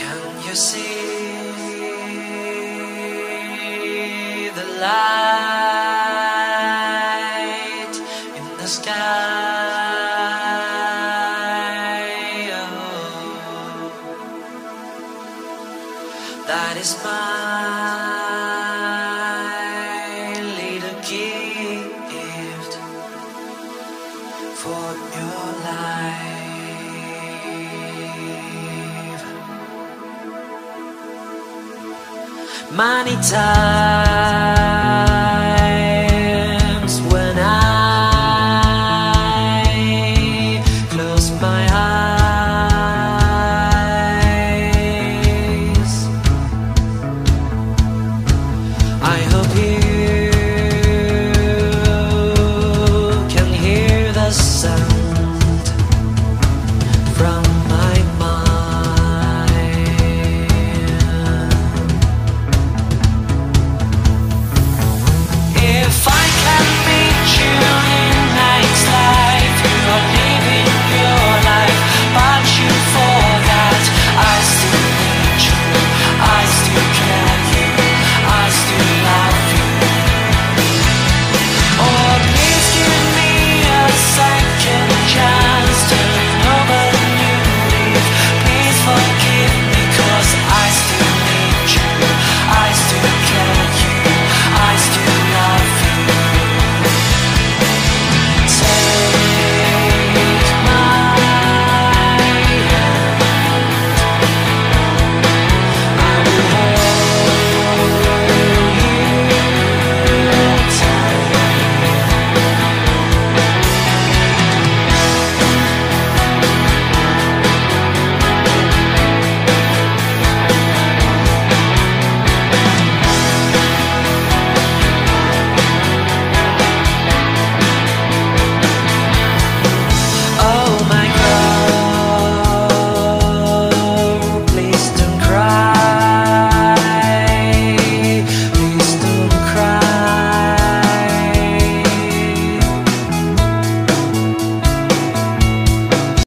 you see the light in the sky? Oh, that is my Money time.